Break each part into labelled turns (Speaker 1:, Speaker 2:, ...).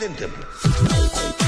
Speaker 1: Maiden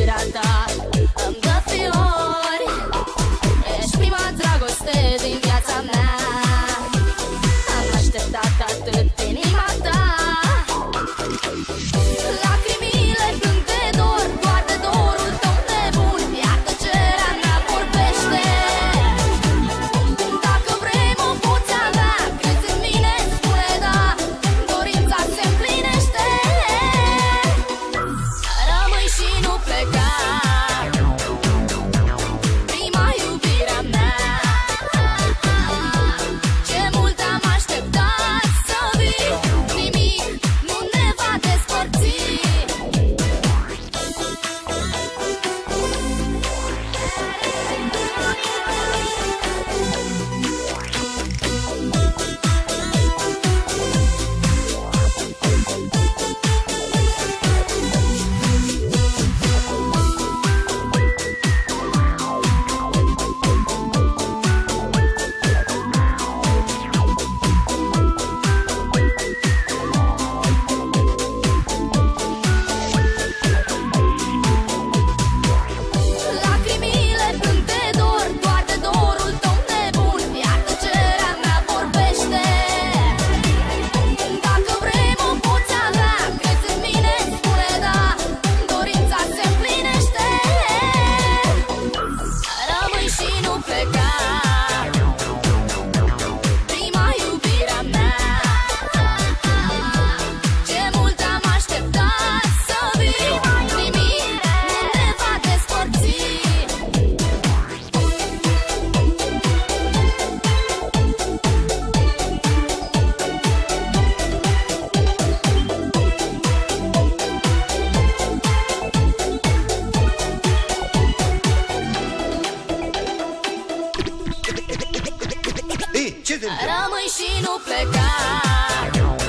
Speaker 1: Zi, ce
Speaker 2: te
Speaker 1: Rămâi și nu pleca.